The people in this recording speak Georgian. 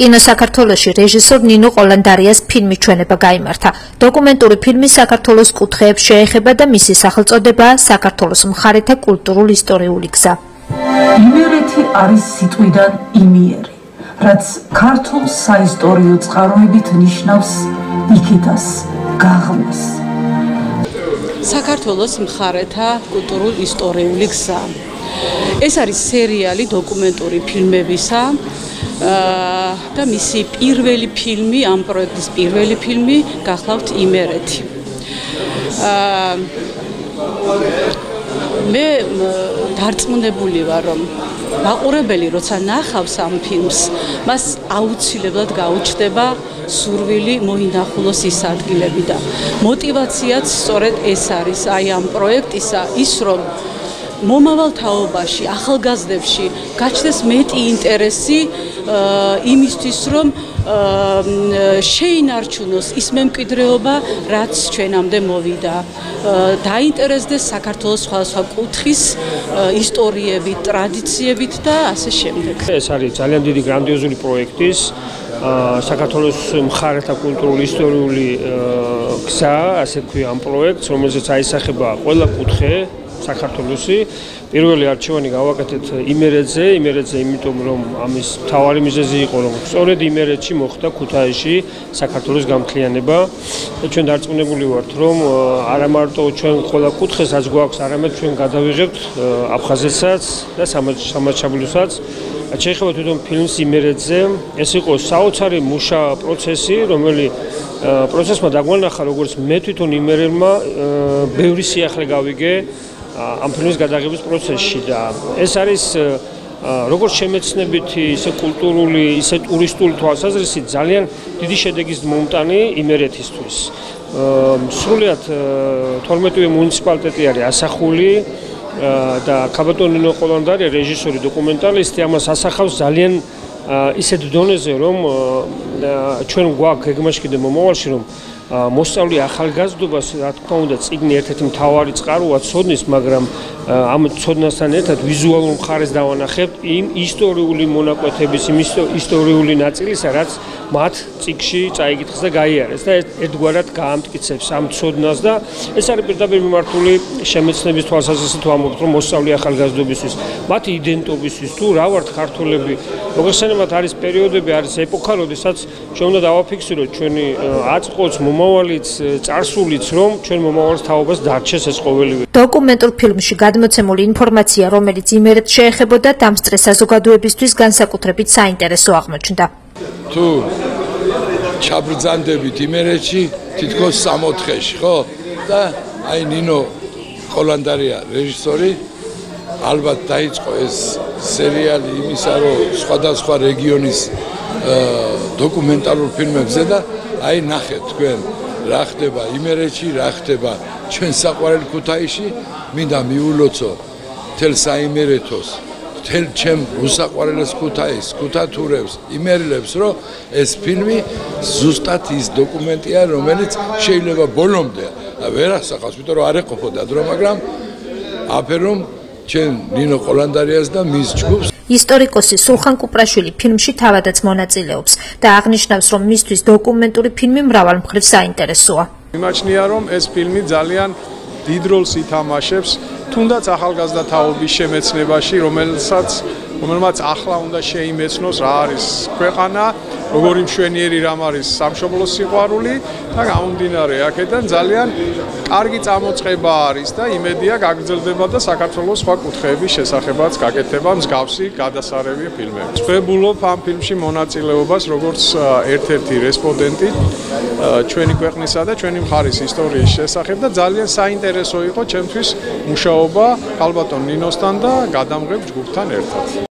კინო საქართველოში რეჟისორ ნინო ყოლანდარიას ფილმი ჩვენება გამართა. დოკუმენტური ფილმი საქართველოს კუთხეებს შეეხება და მისი სახელწოდებაა საქართველოს მხარეთა კულტურულ-ისტორიული გზა. იმერეთი არის სიტყვიდან იმიერი, რაც ქართულ საისტორიო წყაროებით ნიშნავს იქითას, გაღმას. საქართველოს მხარეთა კულტურულ-ისტორიული გზა. ეს არის სერიალი დოკუმენტური ფილმებისა და მისი პირველი ფილმი, ამ პროექტის პირველი ფილმი გახლავთ იმერეთი. აა მე დარწმუნებული ვარ, რომ მაყურებელი როცა ნახავს ამ ფილმს, მას აუცილებლად გაუჩნდება სურვილი მოინახულოს ის ადგილები და мотиваციაც სწორედ ეს არის, აი ამ პროექტისა, ის რომ მომავალ თაობაში, ახალგაზრდებში გაჩნდეს მეტი ინტერესი იმისთვის, რომ შეინარჩუნოს ის მემკვიდრეობა, რაც ჩვენამდე მოვიდა. დაინტერესდეს საქართველოს სხვადასხვა კუთხის ისტორიებით, ტრადიციებით და ასე შემდეგ. ეს არის ძალიან დიდი გრანდიოზული პროექტის საქართველოს მხარეთა კულტურული ისტორიული გზა, ასე ვქვი ამ პროექტს, რომელზეც აისახება ყველა კუთხე საქართველოსი. პირველი არჩევანი გავაკეთეთ იმერეთზე. იმერეთზე იმიტომ რომ ამის თავარი მიზეზი იყო რომ სწორედ იმერეთში მოხდა ქუთაისში საქართველოს გამთლიანება. და ჩვენ დარწმუნებული ვართ რომ არა მარტო ჩვენ ყველა კუთხესაც გვაქვს არამედ ჩვენ გადავიღებთ აფხაზეთსაც და სამაჩაბლოსაც შეიძლება თვითონ ფილმს იმერეთზე. ეს იყო საოცარი მუშა პროცესი რომელიც პროცესმა დაგვანახა როგორც მე თვითონ იმერელმა ბევრი სიახლე გავიგე ამ ფილმის გადაღების პროცესში და ეს არის როგორც შემეცნებითი, ისე კულტურული, ისე ტურისტული თვალსაზრისით ძალიან დიდი შედეგის მომტანი იმერეთისთვის. სრულიად 12-ვე მუნიციპალიტეტი არის ასახული და კაბატონინო ყოლანდარი რეჟისორი დოკუმენტალისტი ამას ასახავს ძალიან ისეთ დონეზე რომ ჩვენ გვაქვს ეგმაში კიდე მომავალში რომ მოსწავლე ახალგაზრდობას რა თქმა უნდა ციგნი ერთ-ერთი მთავარი წყაროა ცოდნის მაგრამ ამ ცოდნასთან ერთად ვიზუალურ მხარეს დავანახებთ იმ ისტორიული მონაკვეთების იმ ისტორიული ნაწილისა რაც მათ ციგში წაიგითხეს და გაიარეს და ერთგვარად გაამტკიცებს ამ ცოდნას და ეს არის პირდაპირ მიმართული შემეცნების თვალსაზრისით ვამბობთ რომ მოსწავლე ახალგაზრდობისთვის მათი იდენტობისთვის თუ რა ვართ ქართველები მოგესალმებით არის პერიოდები არის ეპოქა როდესაც ჩვენ უნდა დავაფიქსიროთ ჩვენი აწყოც მომავალიც წარსულიც რომ ჩვენ მომავალს თაობას დარჩეს ეს ყოველივე. დოკუმენტურ ფილმში გადმოცემული ინფორმაცია რომელიც იმერეთ შეეხებოდა დამსწრე საზოგადოებისთვის განსაკუთრებით საინტერესო აღმოჩნდა. თუ ჩაბრძანდებით იმერეთში თითქოს 64-ში ხო? და აი ნინო ყოლანდარია რეჟისორი ალბათ დაიწყო ეს სერიალი იმისა რომ სხვადასხვა რეგიონის დოკუმენტალურ ფილმებზე და აი ნახეთ თქვენ რა ხდება იმერეთში, რა ხდება ჩვენ საყვარელ ქუთაისში, მინდა მიულოცო თელ საიმერეთოს, თელ ჩემ უსაყვარელეს ქუთაის, ქუთათურებს, იმერლებს, რომ ეს ფილმი ზუსტად ის დოკუმენტია, რომელიც შეიძლება ბოლომდე ვერ ასახავს, იმიტომ რომ არ ეყოფოდა დრო, მაგრამ აფერომ ჩვენ ნინო ყოლანდარიას და მის ჯგუფს ისტორიკოსი სულხან კუპრაშვილი ფილმში თავადაც მონაწილეობს და აღნიშნავს, რომ მისთვის დოკუმენტური ფილმი მრავალ მხრივ საინტერესოა. მიმაჩნია, რომ ეს ფილმი ძალიან დიდ როლს ითამაშებს თუნდაც ახალგაზრდა თაობის შემეცნებაში, რომელსაც რომელმაც ახლა უნდა შეიმეცნოს რა არის ქვეყანა, როგორი მშვენიერი რამ არის სამშობლო სიყვარული და გამომდინარე აქედან ძალიან კარგი წამოწყება არის და იმედია გაგრძელდება და საქართველოს სხვა კუთხეების შესახებაც გაკეთება მსგავსი გადასარევი ფილმები. ვწებულობ ამ ფილმში მონაწილეობას როგორც ერთ-ერთი რესპონდენტი ჩვენი ქვეყნისა და ჩვენი მხარის ისტორიის შესახებ და ძალიან საინტერესო იყო ჩემთვის მუშაობა ალბათონ ნინოსთან და გადამღებ ჯგუფთან ერთად.